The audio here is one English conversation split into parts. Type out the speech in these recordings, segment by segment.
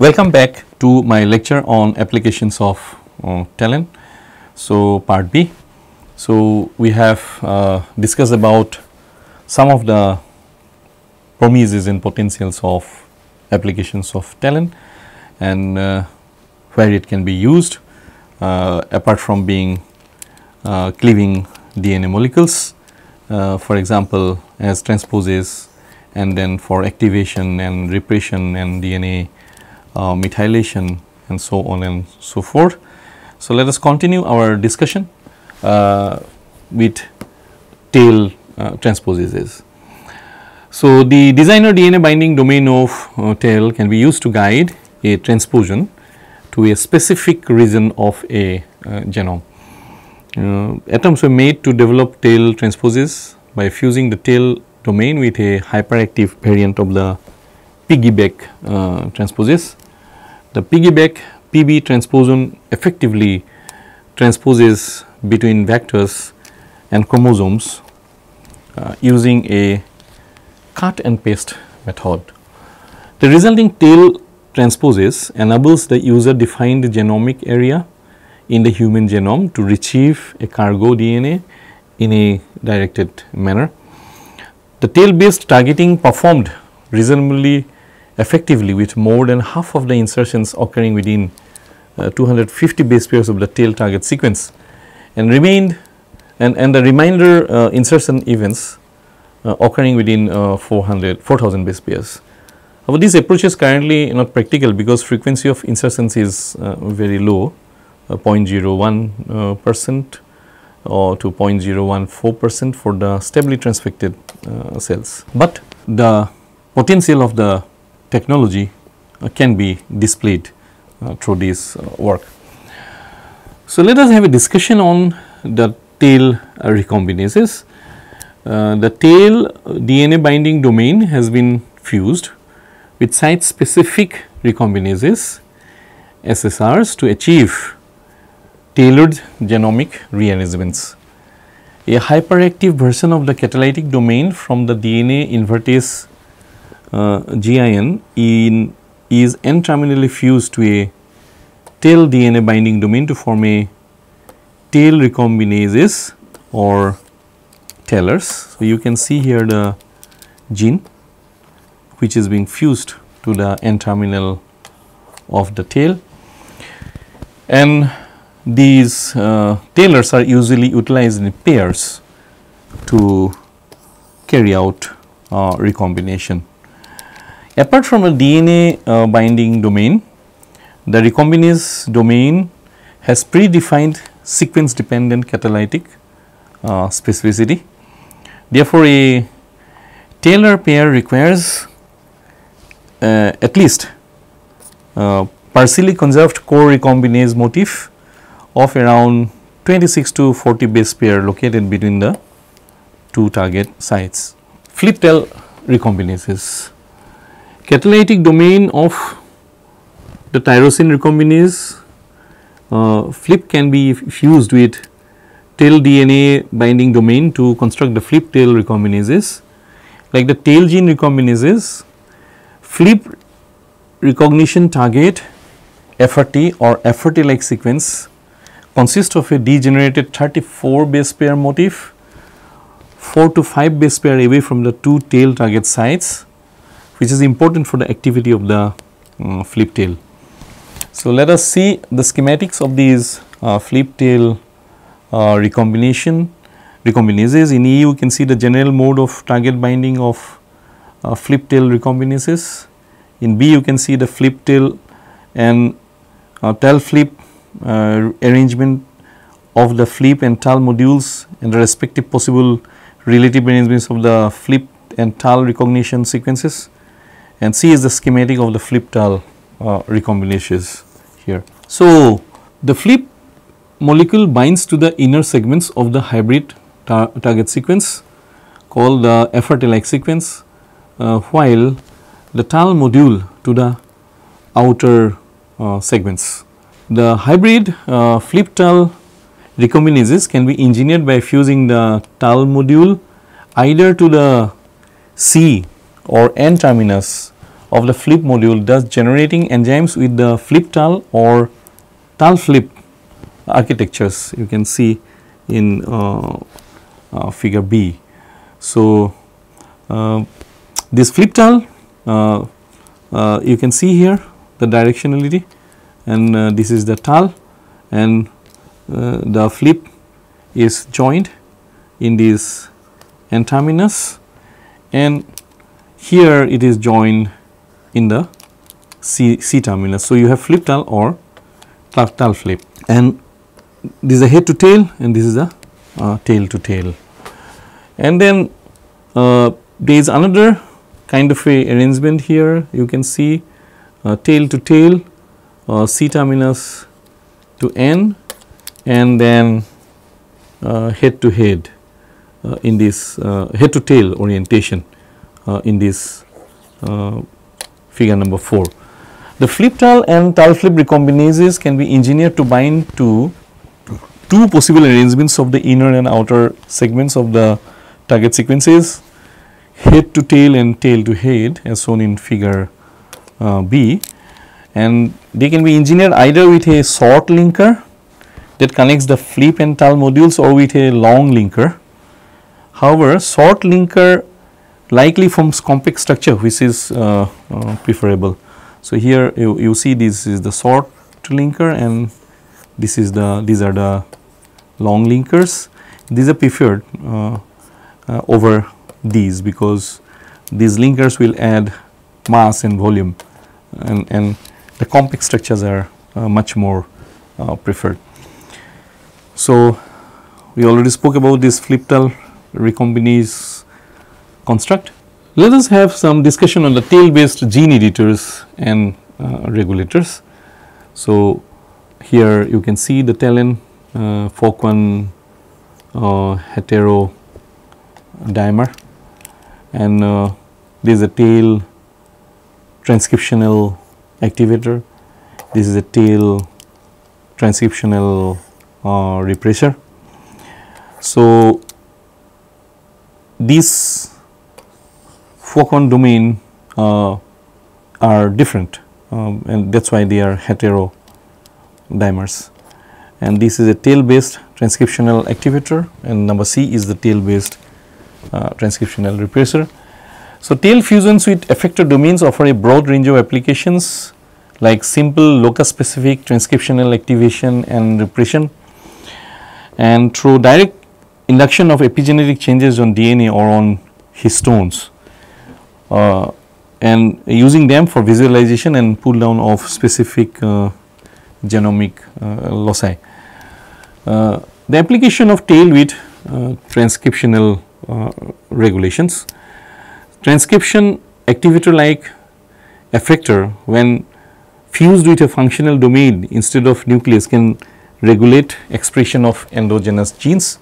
Welcome back to my lecture on applications of uh. So, part B. So, we have uh, discussed about some of the promises and potentials of applications of TALEN and uh, where it can be used uh, apart from being uh, cleaving DNA molecules uh, for example, as transposes and then for activation and repression and DNA uh, methylation and so on and so forth. So, let us continue our discussion uh, with tail uh, transposases. So, the designer DNA binding domain of uh, tail can be used to guide a transposon to a specific region of a uh, genome. Uh, attempts were made to develop tail transposes by fusing the tail domain with a hyperactive variant of the piggyback uh, transposes. The piggyback PB transposon effectively transposes between vectors and chromosomes uh, using a cut and paste method. The resulting tail transposes enables the user defined genomic area in the human genome to retrieve a cargo DNA in a directed manner. The tail based targeting performed reasonably effectively with more than half of the insertions occurring within uh, 250 base pairs of the tail target sequence and remained and, and the remainder uh, insertion events uh, occurring within uh, 400 4000 base pairs. However, this approach is currently not practical because frequency of insertions is uh, very low uh, 0.01 uh, percent or to 0.014 percent for the stably transfected cells. But the potential of the technology uh, can be displayed uh, through this uh, work. So, let us have a discussion on the tail recombinases. the tail DNA binding domain has been fused with site specific recombinases SSRs to achieve tailored genomic rearrangements. A hyperactive version of the catalytic domain from the DNA invertase GIN in is N-terminally fused to a tail DNA binding domain to form a tail recombinases or tailors. So, you can see here the gene which is being fused to the N-terminal of the tail and these uh, tailors are usually utilized in pairs to carry out uh, recombination. Apart from a DNA uh, binding domain, the recombinase domain has predefined sequence dependent catalytic uh, specificity. Therefore, a Taylor pair requires uh, at least uh, partially conserved core recombinase motif of around 26 to 40 base pair located between the two target sites. Flip tail recombinases. Catalytic domain of the tyrosine recombinase uh, flip can be fused with tail DNA binding domain to construct the flip tail recombinases. Like the tail gene recombinases, flip recognition target FRT or FRT like sequence consists of a degenerated 34 base pair motif, 4 to 5 base pair away from the two tail target sites which is important for the activity of the uh, flip tail. So, let us see the schematics of these uh, flip tail uh, recombination recombinases. In E you can see the general mode of target binding of uh, flip tail recombinases. In B you can see the flip tail and uh, tail flip arrangement of the flip and tail modules and the respective possible relative arrangements of the flip and tail recognition sequences and C is the schematic of the flip TAL uh, recombinations here. So, the flip molecule binds to the inner segments of the hybrid tar target sequence called the like sequence uh, while the TAL module to the outer uh, segments. The hybrid uh, flip TAL recombinases can be engineered by fusing the TAL module either to the C or N terminus of the flip module thus generating enzymes with the flip TAL or TAL flip architectures you can see in uh, uh, figure B. So, uh, this flip TAL uh, uh, you can see here the directionality and uh, this is the TAL and the flip is joined in this N terminus and here it is joined in the C, C terminus. So, you have flip TAL or TAL flip and this is a head to tail and this is a uh, tail to tail. And then uh, there is another kind of a arrangement here you can see uh, tail to tail uh, C terminus to N and then uh, head to head uh, in this head to tail orientation in this figure number 4. The flip TAL and TAL flip recombinases can be engineered to bind to two possible arrangements of the inner and outer segments of the target sequences head to tail and tail to head as shown in figure uh, B and they can be engineered either with a short linker that connects the flip and TAL modules or with a long linker. However, short linker likely forms compact structure which is uh, uh, preferable. So, here you, you see this is the short linker and this is the these are the long linkers these are preferred uh, uh, over these because these linkers will add mass and volume and, and the compact structures are uh, much more uh, preferred. So, we already spoke about this flip TAL recombinase construct. Let us have some discussion on the tail based gene editors and uh, regulators. So, here you can see the talon uh, FOC1 uh, hetero dimer and uh, there is a tail transcriptional activator, this is a tail transcriptional uh, repressor. So, these FOC1 domain uh, are different um, and that is why they are hetero dimers and this is a tail based transcriptional activator and number C is the tail based uh, transcriptional repressor. So, tail fusions with effector domains offer a broad range of applications like simple locus specific transcriptional activation and repression and through direct induction of epigenetic changes on DNA or on histones uh, and using them for visualization and pull down of specific uh, genomic uh, loci. Uh, the application of tail with uh, transcriptional regulations. Transcription activator like effector when fused with a functional domain instead of nucleus can regulate expression of endogenous genes.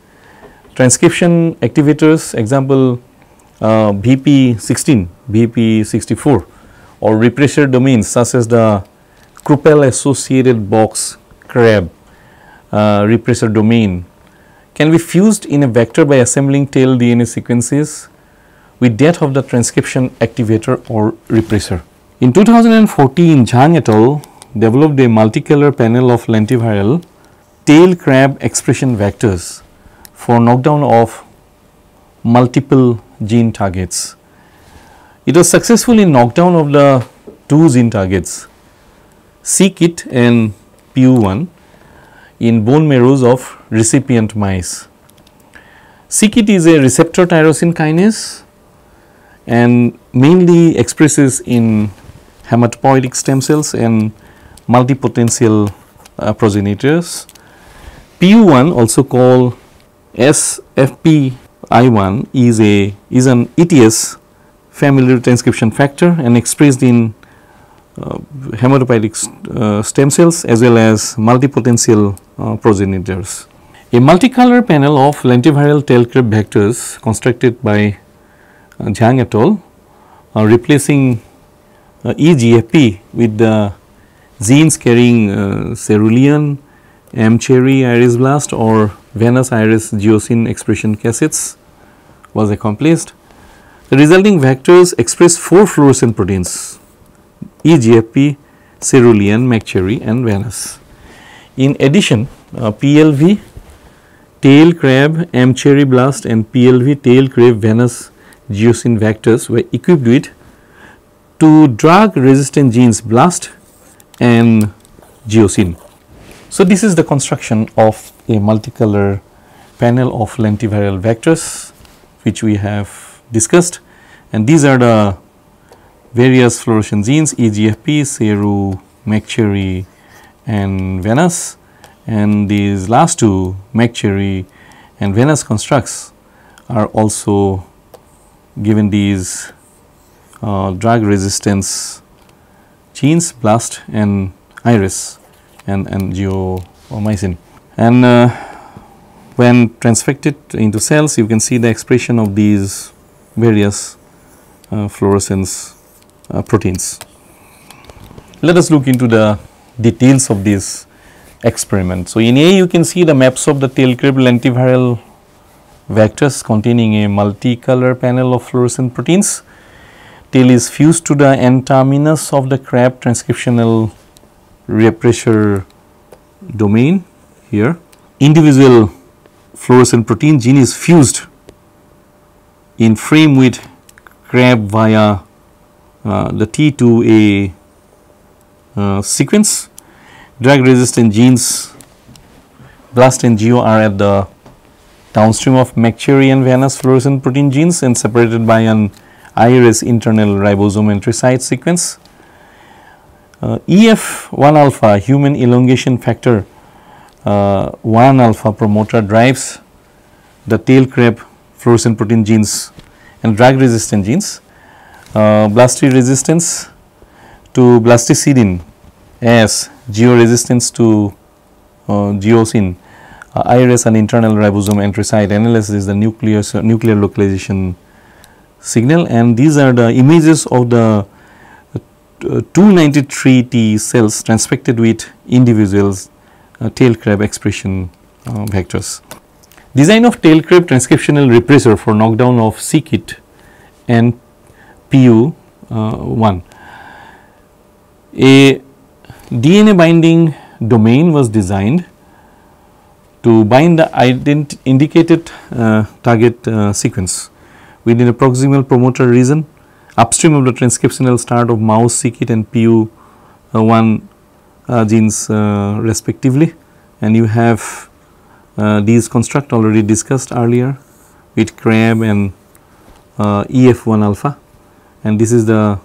Transcription activators example uh, BP16, BP64 or repressor domains such as the Kruppel associated box crab uh, repressor domain can be fused in a vector by assembling tail DNA sequences with that of the transcription activator or repressor. In 2014, Zhang et al. developed a multicolor panel of lentiviral tail crab expression vectors for knockdown of multiple gene targets. It was successful in knockdown of the two gene targets c-KIT and PU1 in bone marrows of recipient mice. c-KIT is a receptor tyrosine kinase and mainly expresses in hematopoietic stem cells and multipotential uh, progenitors. PU1 also called SFPI1 is a is an ETS familial transcription factor and expressed in uh, hematopoietic uh, stem cells as well as multipotential uh, progenitors. A multicolor panel of lentiviral tail crab vectors constructed by Zhang et al. replacing EGFP with the genes carrying cerulean, M. cherry iris blast or venous iris geosine expression cassettes was accomplished. The resulting vectors express four fluorescent proteins EGFP, cerulean, McCherry and Venus. In addition, uh, PLV, tail crab, M. blast and PLV tail crab Venus geosine vectors were equipped with two drug resistant genes blast and geosine. So, this is the construction of a multicolor panel of lentiviral vectors which we have discussed and these are the various fluorescent genes EGFP, CERU, McCherry and Venus and these last two McCherry and Venus constructs are also given these uh, drug resistance genes blast and iris and, and geomycin. And uh, when transfected into cells you can see the expression of these various uh, fluorescence uh, proteins. Let us look into the details of this experiment. So, in A you can see the maps of the tail crab lentiviral vectors containing a multicolor panel of fluorescent proteins. Tail is fused to the N terminus of the crab transcriptional repressor domain here. Individual fluorescent protein gene is fused in frame with crab via uh, the T2A uh, sequence. Drag resistant genes blast and geo are at the downstream of McCherry and fluorescent protein genes and separated by an IRS internal ribosome entry site sequence. Uh, EF1 alpha human elongation factor uh, 1 alpha promoter drives the tail crab fluorescent protein genes and drug resistant genes. Uh, resistance to blasticidin as georesistance to uh, geosine uh, IRS and internal ribosome entry site analysis is the nuclear, nuclear localization signal and these are the images of the uh, 293 T cells transfected with individuals uh, tail crab expression uh, vectors. Design of tail crab transcriptional repressor for knockdown of c-KIT and PU uh, 1. A DNA binding domain was designed to bind the indicated uh, target uh, sequence within a proximal promoter region upstream of the transcriptional start of mouse c-KIT and PU uh, 1 uh, genes uh, respectively and you have Uh, these construct already discussed earlier with CRAB and uh, EF1 alpha and this is the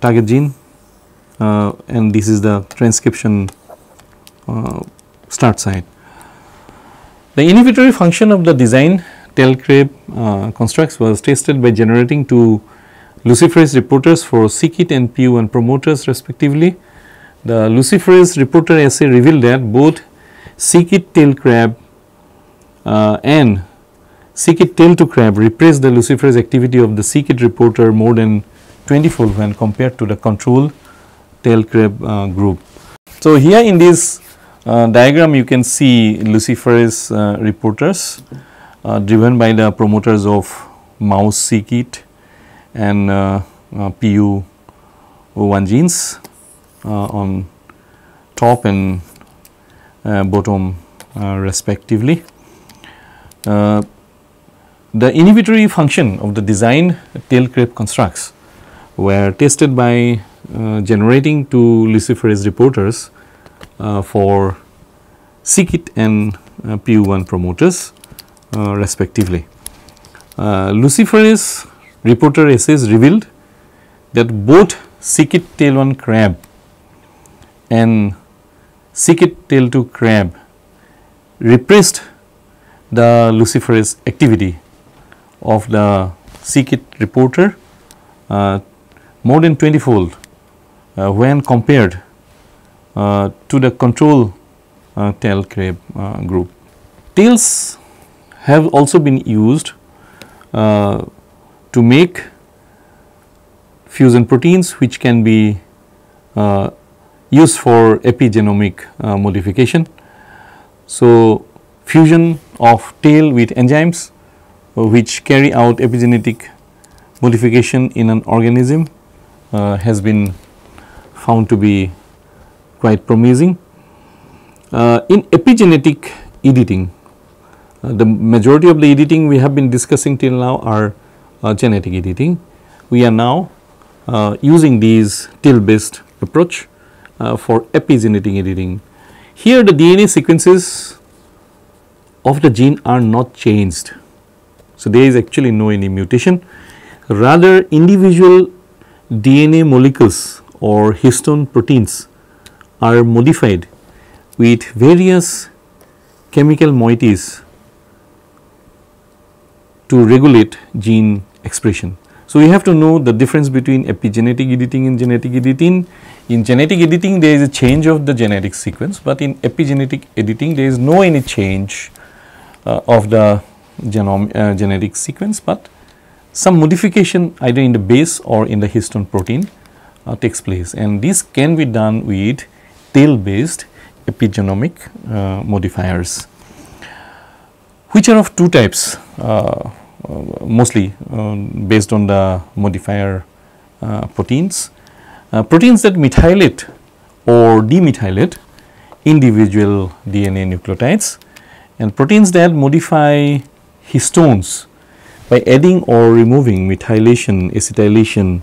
target gene uh, and this is the transcription start site. The inhibitory function of the design tail crab uh, constructs was tested by generating two luciferase reporters for c-KIT and PU1 promoters respectively. The luciferase reporter assay revealed that both c-KIT tail crab uh, and c-KIT tail to crab repressed the luciferase activity of the c-KIT reporter more than 20 fold when compared to the control tail crab uh, group. So, here in this uh, diagram you can see luciferase uh, reporters uh, driven by the promoters of mouse c-KIT and uh, uh, PU1 genes on top and bottom respectively. The inhibitory function of the design tail crab constructs were tested by generating two luciferase reporters uh, for c-KIT and uh, PU1 promoters uh, respectively. luciferase reporter assays revealed that both c-KIT tail 1 crab and c-KIT tail 2 crab repressed the luciferase activity of the c-KIT reporter uh, more than 20 fold uh, when compared uh, to the control uh, tail crab uh, group. Tails have also been used to make fusion proteins which can be uh, used for epigenomic uh, modification. So, fusion of tail with enzymes uh, which carry out epigenetic modification in an organism has been found to be quite promising. Uh, in epigenetic editing, uh, the majority of the editing we have been discussing till now are uh, genetic editing. We are now uh, using these TIL based approach uh, for epigenetic editing. Here the DNA sequences of the gene are not changed. So, there is actually no any mutation rather individual DNA molecules or histone proteins are modified with various chemical moieties to regulate gene expression. So, we have to know the difference between epigenetic editing and genetic editing. In genetic editing there is a change of the genetic sequence, but in epigenetic editing there is no any change of the genome uh, genetic sequence, but some modification either in the base or in the histone protein uh, takes place. And this can be done with tail based epigenomic uh, modifiers. Which are of two types uh, uh mostly um, based on the modifier uh, proteins. Uh, proteins that methylate or demethylate individual DNA nucleotides and proteins that modify histones by adding or removing methylation, acetylation,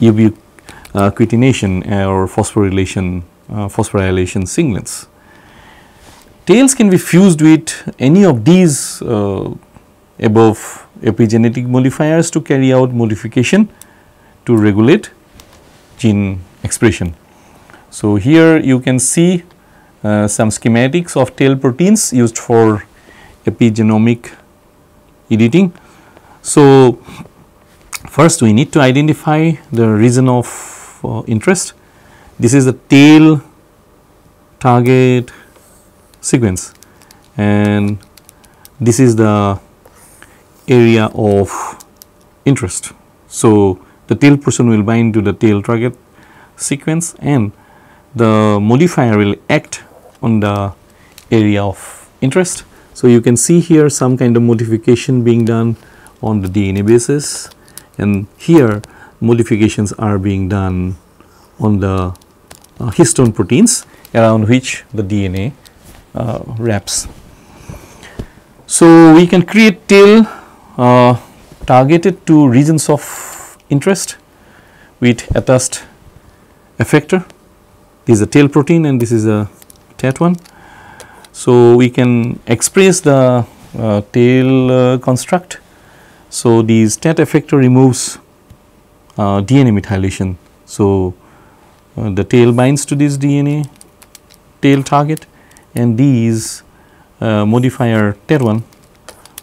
ubiquitination or phosphorylation, uh, phosphorylation signals. Tails can be fused with any of these uh, above epigenetic modifiers to carry out modification to regulate gene expression. So, here you can see uh, some schematics of tail proteins used for epigenomic editing. So, first we need to identify the region of uh, interest. This is the tail target sequence and this is the area of interest. So, the tail portion will bind to the tail target sequence and the modifier will act on the area of interest. So, you can see here some kind of modification being done on the DNA basis and here modifications are being done on the uh, histone proteins around which the DNA uh, wraps. So, we can create tail uh, targeted to regions of interest with attached effector. This is a tail protein and this is a TAT one. So, we can express the uh, tail uh, construct so, these TAT effector removes uh, DNA methylation. So, uh, the tail binds to this DNA tail target and these uh, modifier TAT1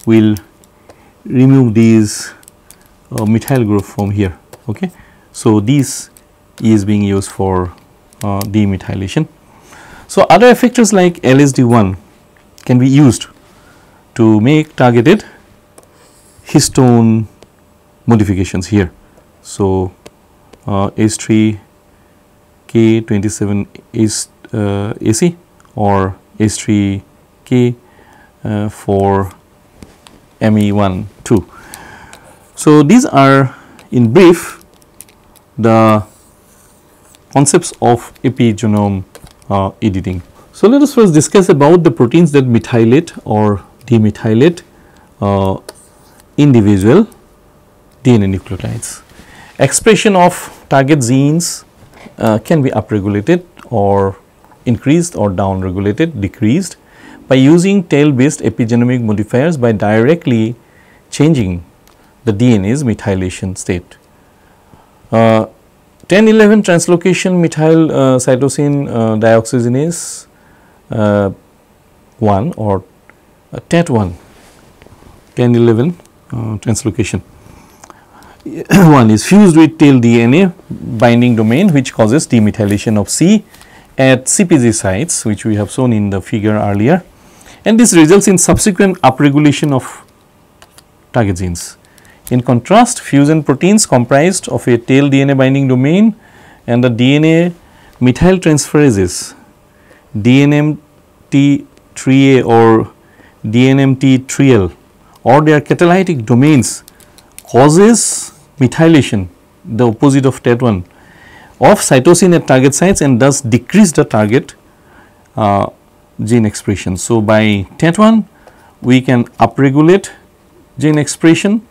will remove these uh, methyl group from here. Okay. So, this is being used for demethylation. So, other effectors like LSD1 can be used to make targeted histone modifications here. So, uh, H3 K27 is uh, AC or H3 K uh, for ME1 2. So, these are in brief the concepts of epigenome uh, editing. So, let us first discuss about the proteins that methylate or demethylate uh, individual DNA nucleotides. Expression of target genes uh, can be upregulated or increased or downregulated, decreased by using tail based epigenomic modifiers by directly changing the DNA's methylation state. Uh, 1011 translocation methyl uh, cytosine uh, dioxygenase uh, 1 or uh, TAT1 1011 uh, translocation. One is fused with tail DNA binding domain which causes demethylation of C at CPG sites which we have shown in the figure earlier and this results in subsequent upregulation of target genes. In contrast, fusion proteins comprised of a tail DNA binding domain and the DNA methyl transferases DNMT3A or DNMT3L or their catalytic domains causes methylation the opposite of TAT1 of cytosine at target sites and thus decrease the target uh, gene expression. So, by TET1 we can upregulate gene expression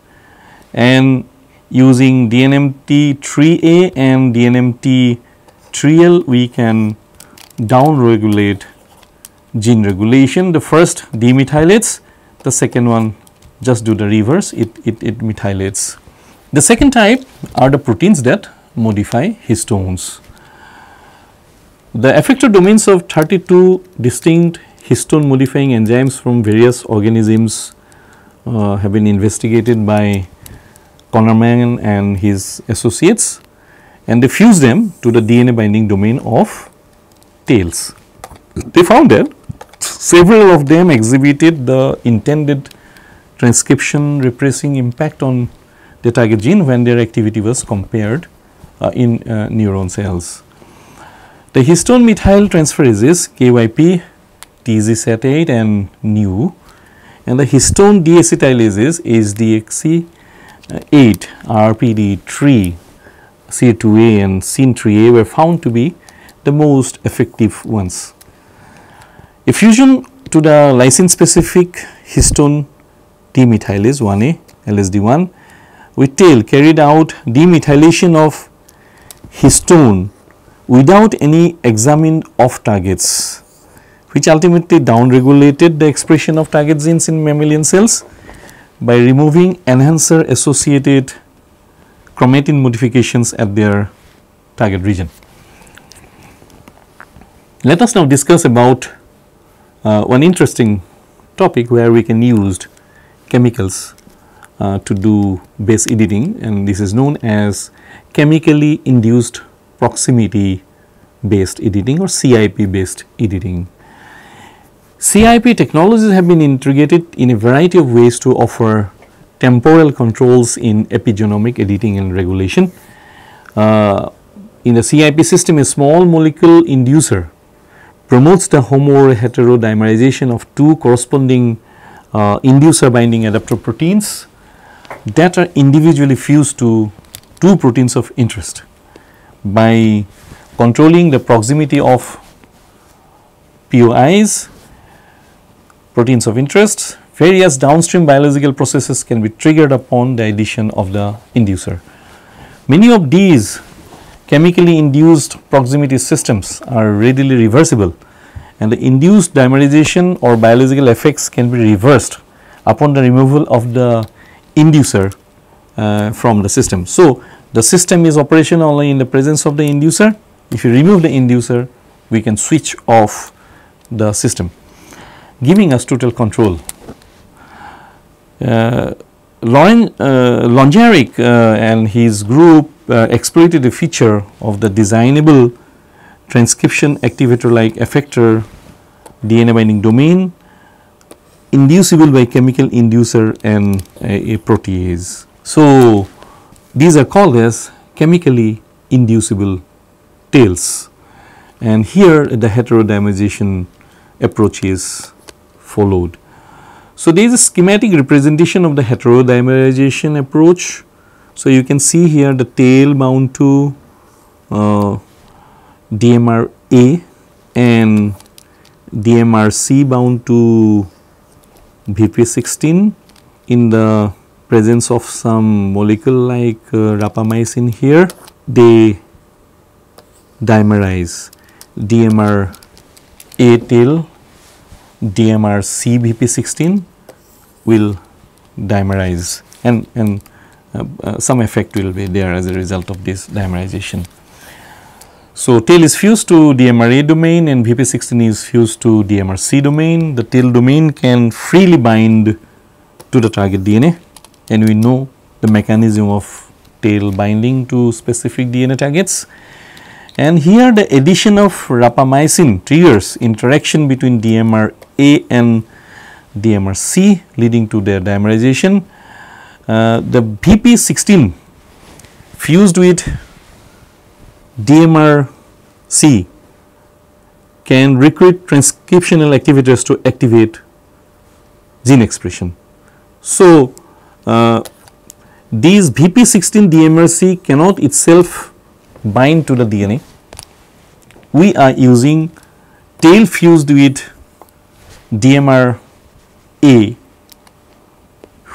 and using DNMT3A and DNMT3L we can downregulate gene regulation. The first demethylates, the second one just do the reverse, it, it, it methylates. The second type are the proteins that modify histones. The effector domains of 32 distinct histone modifying enzymes from various organisms uh, have been investigated by Konnerman and his associates and they fused them to the DNA binding domain of tails. They found that several of them exhibited the intended transcription repressing impact on the target gene when their activity was compared uh, in uh, neuron cells. The histone methyl transferases KYP, TGSAT8 and NU and the histone deacetylases HDXC8, RPD3, C2A and SYN3A were found to be the most effective ones. A fusion to the lysine specific histone demethylase 1A LSD1 with tail carried out demethylation of histone without any examined off targets which ultimately downregulated the expression of target genes in mammalian cells by removing enhancer associated chromatin modifications at their target region. Let us now discuss about uh, one interesting topic where we can use chemicals uh, to do base editing and this is known as chemically induced proximity based editing or CIP based editing. CIP technologies have been integrated in a variety of ways to offer temporal controls in epigenomic editing and regulation. Uh, in the CIP system, a small molecule inducer promotes the homo or heterodimerization of two corresponding uh, inducer binding adapter proteins that are individually fused to two proteins of interest by controlling the proximity of POIs, proteins of interest, various downstream biological processes can be triggered upon the addition of the inducer. Many of these chemically induced proximity systems are readily reversible and the induced dimerization or biological effects can be reversed upon the removal of the inducer uh, from the system. So, the system is operational only in the presence of the inducer. If you remove the inducer, we can switch off the system, giving us total control. Uh, Lauren, uh, uh, and his group uh, exploited a feature of the designable transcription activator like effector DNA binding domain inducible by chemical inducer and a, a protease. So, these are called as chemically inducible tails and here the heterodimerization approach is followed. So, there is a schematic representation of the heterodimerization approach so, you can see here the tail bound to uh, DMR A and DMR C bound to VP16 in the presence of some molecule like uh, rapamycin here they dimerize DMR A tail DMR C VP16 will dimerize and and uh, uh, some effect will be there as a result of this dimerization. So, tail is fused to DMRA domain and VP16 is fused to DMRC domain. The tail domain can freely bind to the target DNA and we know the mechanism of tail binding to specific DNA targets. And here the addition of rapamycin triggers interaction between DMR A and DMR C leading to their dimerization uh, the VP16 fused with DMR C can recruit transcriptional activators to activate gene expression. So, uh, these VP16 DMRC cannot itself bind to the DNA, we are using tail fused with DMR A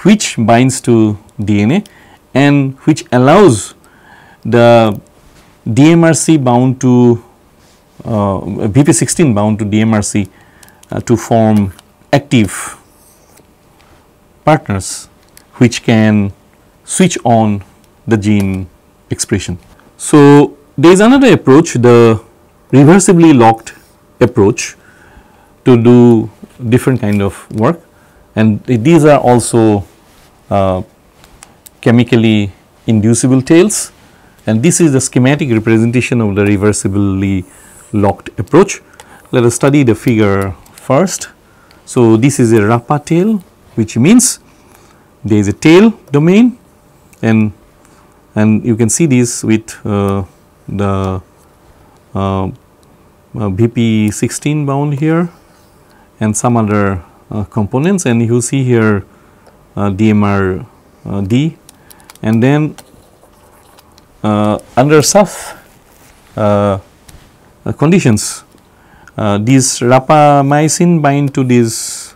which binds to DNA and which allows the DMRC bound to uh, BP16 bound to DMRC uh, to form active partners which can switch on the gene expression. So, there is another approach the reversibly locked approach to do different kind of work and these are also uh, chemically inducible tails and this is the schematic representation of the reversibly locked approach. Let us study the figure first. So, this is a Rapa tail which means there is a tail domain and and you can see this with uh, the uh, BP uh, 16 bound here and some other uh, components. And you see here uh, DMR D. And then under such conditions these rapamycin bind to these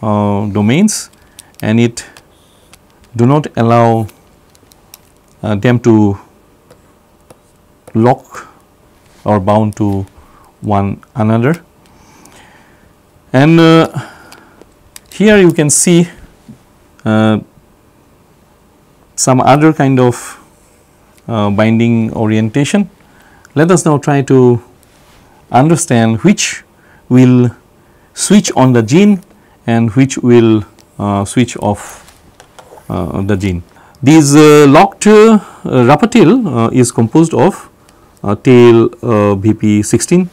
domains. And it do not allow them to lock or bound to one another. And uh, here you can see uh, some other kind of uh, binding orientation. Let us now try to understand which will switch on the gene and which will uh, switch off uh, the gene. This uh, locked uh, uh, is composed of uh, tail BP16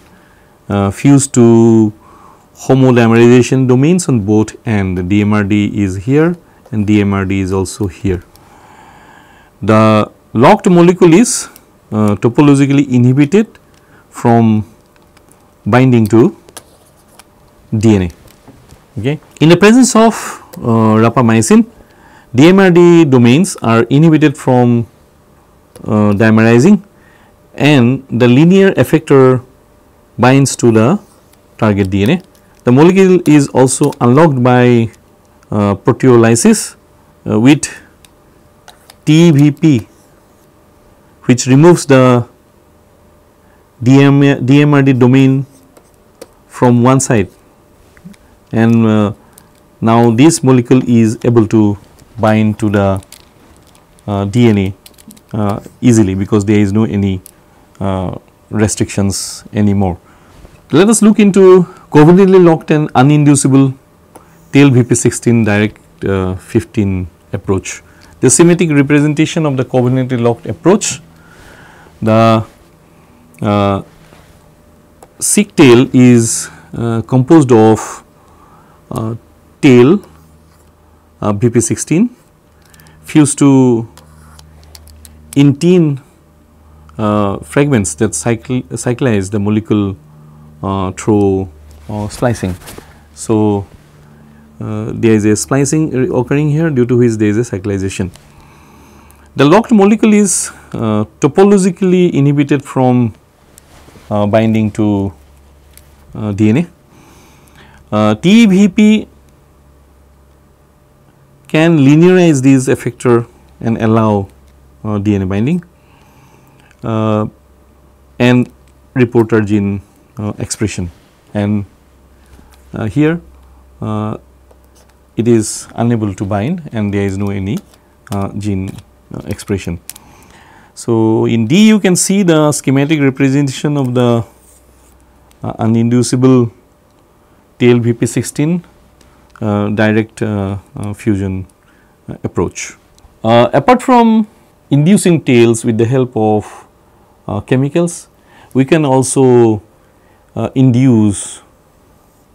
fused to homodimerization domains on both and DMRD is here and DMRD is also here. The locked molecule is topologically inhibited from binding to DNA. Okay. In the presence of uh, rapamycin, DMRD domains are inhibited from uh, dimerizing and the linear effector binds to the target DNA. The molecule is also unlocked by uh, proteolysis uh, with TVP which removes the DM, DMRD domain from one side and uh, now this molecule is able to bind to the uh, DNA uh, easily because there is no any uh, restrictions anymore. Let us look into covalently locked and uninducible tail BP16 direct uh, 15 approach. The symmetric representation of the covalently locked approach, the uh, seq tail is uh, composed of tail BP16 fused to intine uh, fragments that cycle, cyclize the molecule uh, through uh, splicing. So, uh, there is a splicing occurring here due to which there is a cyclization. The locked molecule is uh, topologically inhibited from binding to DNA. TVP can linearize these effector and allow uh, DNA binding uh, and reporter gene uh, expression and uh, here uh, it is unable to bind and there is no any uh, gene expression. So, in D you can see the schematic representation of the uninducible tail BP16 uh, direct uh, uh, fusion approach. apart from inducing tails with the help of chemicals, we can also induce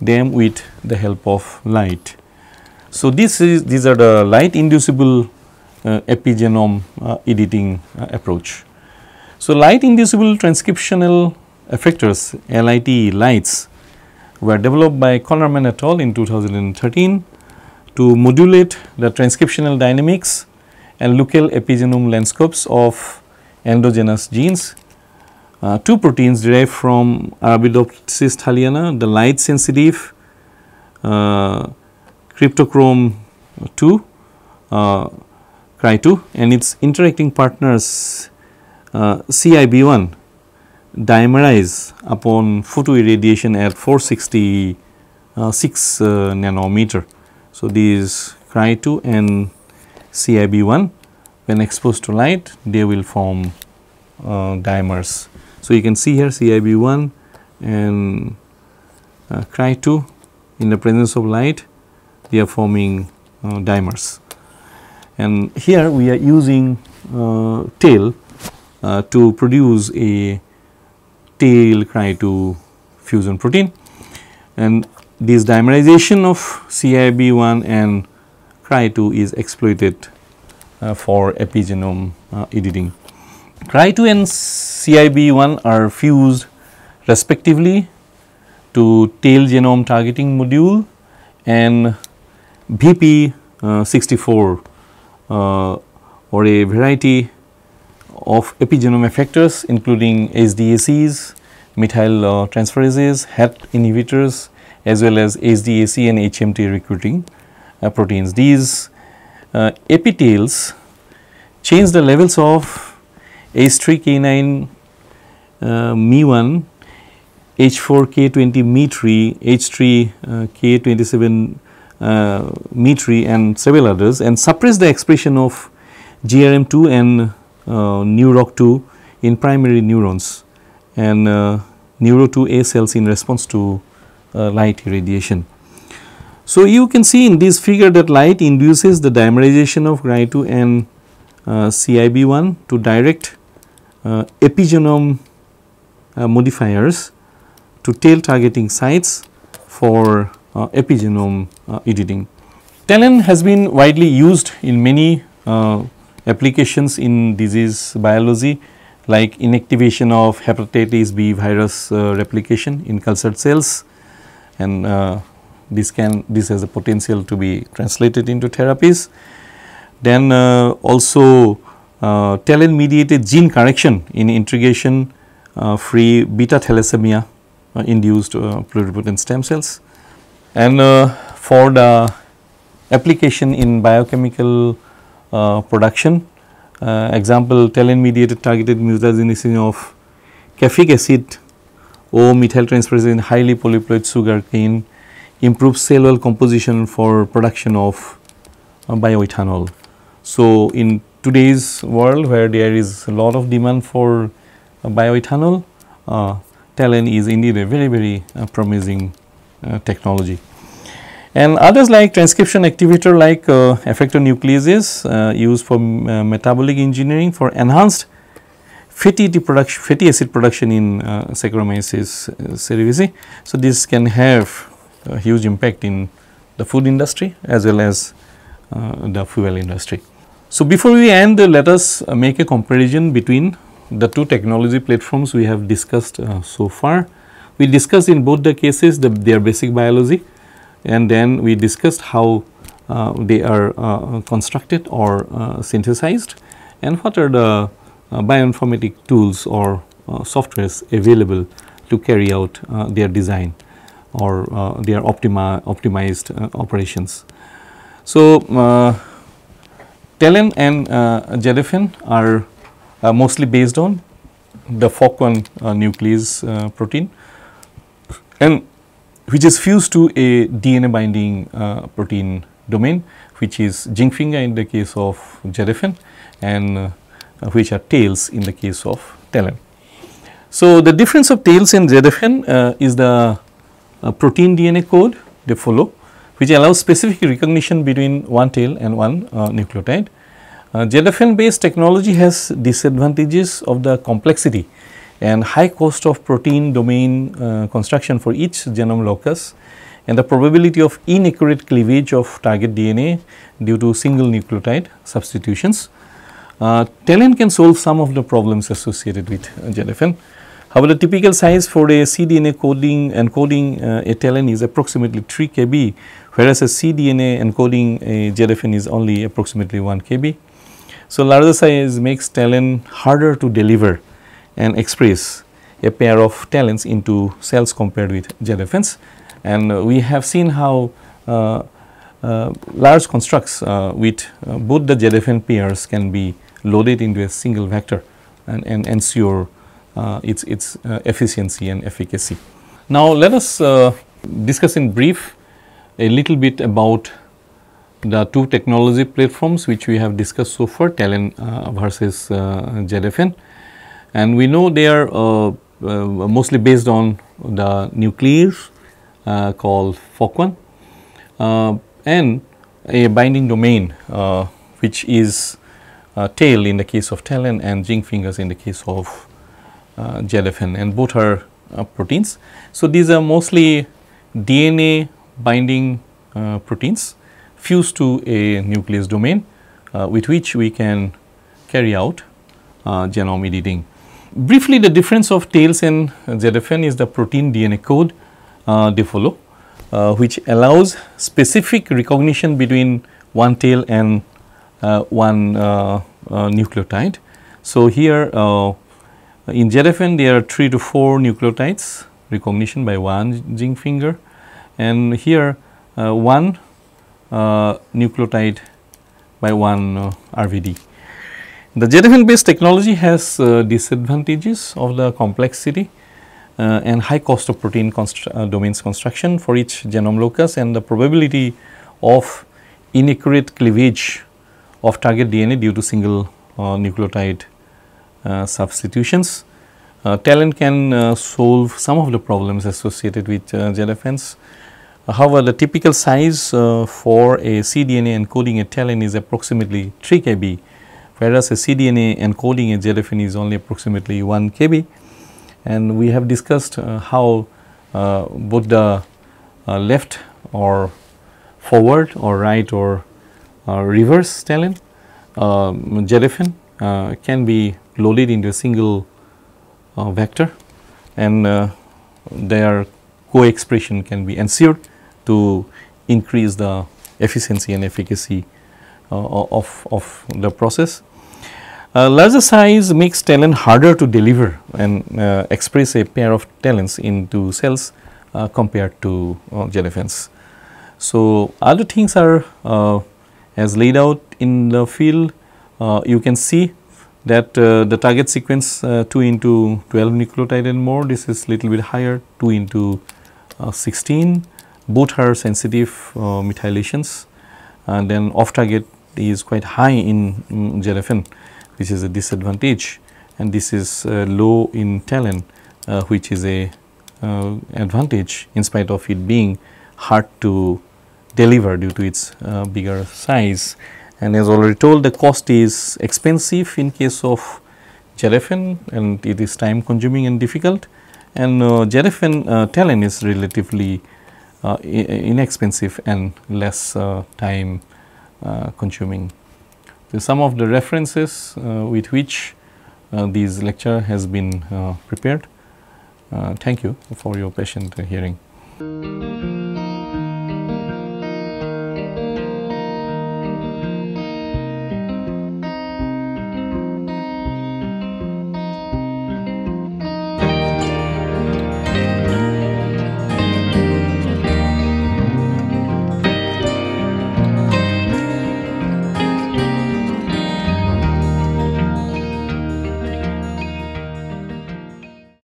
them with the help of light. So, this is these are the light inducible uh, epigenome uh, editing uh, approach. So, light inducible transcriptional effectors LIT lights were developed by Kellerman et al. in 2013 to modulate the transcriptional dynamics and local epigenome landscapes of endogenous genes. Uh, two proteins derived from Arabidopsis thaliana, the light sensitive uh, cryptochrome 2 uh, Cry2 and its interacting partners uh, CIB1 dimerize upon photoirradiation at 466 uh, nanometer. So, these Cry2 and CIB1 when exposed to light they will form uh, dimers. So, you can see here CIB1 and uh, Cry2 in the presence of light they are forming uh, dimers. And here we are using uh, tail uh, to produce a tail Cry2 fusion protein and this dimerization of CIB1 and Cry2 is exploited uh, for epigenome uh, editing. Cry2 and CIB1 are fused respectively to tail genome targeting module and VP64 uh, or a variety of epigenome effectors including HDACs, methyl uh, transferases, HET inhibitors as well as HDAC and HMT recruiting uh, proteins. These uh, change the levels of H3K9 uh, Me1, H4K20 Me3, H3K27 uh, Me3 and several others and suppress the expression of GRM2 and NeuROC2 in primary neurons and uh, Neuro2A cells in response to uh, light irradiation. So, you can see in this figure that light induces the dimerization of Cry2 and uh, CIB1 to direct uh, epigenome uh, modifiers to tail targeting sites for uh, epigenome uh, editing. TALEN has been widely used in many uh, applications in disease biology like inactivation of hepatitis B virus replication in cultured cells and this can this has a potential to be translated into therapies. Then uh, also uh, TALEN mediated gene correction in integration uh, free beta thalassemia uh, induced uh, pluripotent stem cells. And uh, for the application in biochemical production, example TALEN mediated targeted mutagenesis of caffeic acid O methyltransferase in highly polyploid sugar cane improves cell wall composition for production of uh, bioethanol. So, in today's world where there is a lot of demand for uh, bioethanol, uh, is indeed a very very uh, promising uh, technology. And others like transcription activator like uh, effector nucleases used for metabolic engineering for enhanced fatty production fatty acid production in Saccharomyces cerevisiae. So, this can have a huge impact in the food industry as well as uh, the fuel industry. So, before we end uh, let us uh, make a comparison between the two technology platforms we have discussed uh, so far. We discussed in both the cases the, their basic biology and then we discussed how uh, they are uh, constructed or synthesized and what are the bioinformatic tools or softwares available to carry out their design or uh, optima optimized uh, operations. So, uh, TALEN and uh, are uh, mostly based on the FOC1 uh, nuclease uh, protein and which is fused to a DNA binding protein domain which is zinc finger in the case of Gedephen and which are tails in the case of TALEN. So, the difference of tails in Gedephen is the protein DNA code they follow which allows specific recognition between one tail and one uh, nucleotide. Uh, based technology has disadvantages of the complexity and high cost of protein domain uh, construction for each genome locus and the probability of inaccurate cleavage of target DNA due to single nucleotide substitutions. Uh, can solve some of the problems associated with uh, However, the typical size for a cDNA coding encoding uh, a TALEN is approximately 3 kb, whereas a cDNA encoding a Gedephen is only approximately 1 kb. So, larger size makes talent harder to deliver and express a pair of talents into cells compared with ZFNs and uh, we have seen how uh, uh, large constructs uh, with uh, both the ZFN pairs can be loaded into a single vector and, and ensure uh, its, its efficiency and efficacy. Now, let us discuss in brief a little bit about the two technology platforms which we have discussed so far Talend versus ZFN and we know they are mostly based on the nucleus uh, called FOC1 uh, and a binding domain uh, which is tail in the case of Talend and zinc fingers in the case of uh, and both are proteins. So, these are mostly DNA binding proteins fused to a nucleus domain with which we can carry out genome editing. Briefly the difference of tails and ZFN is the protein DNA code uh, they follow uh, which allows specific recognition between one tail and uh, one nucleotide. So, here in ZFN there are 3 to 4 nucleotides recognition by one zinc finger and here uh, one uh, nucleotide by one uh, RVD. The ZFN based technology has disadvantages of the complexity uh, and high cost of protein uh, domains construction for each genome locus and the probability of inaccurate cleavage of target DNA due to single uh, nucleotide uh, substitutions. Uh, Talend can uh, solve some of the problems associated with ZFNs. however, the typical size for a cDNA encoding a Talend is approximately 3 kb, whereas a cDNA encoding a ZFN is only approximately 1 kb and we have discussed uh, how uh, both the uh, left or forward or right or reverse Talend um, ZFN can be loaded into a single vector and their co-expression can be ensured to increase the efficiency and efficacy uh, of, of the process. Uh, larger size makes Talend harder to deliver and uh, express a pair of talents into cells uh, compared to uh, ZFNs. So, other things are uh, as laid out in the field uh, you can see that uh, the target sequence 2 into 12 nucleotide and more this is little bit higher 2 into 16 both are sensitive methylations and then off target is quite high in, in ZFN which is a disadvantage and this is uh, low in Talend uh, which is a uh, advantage in spite of it being hard to deliver due to its uh, bigger size. And as already told the cost is expensive in case of ZFN and it is time consuming and difficult and uh, ZFN uh, Talend is relatively uh, inexpensive and less time consuming. So, some of the references uh, with which uh, this lecture has been uh, prepared. thank you for your patient hearing.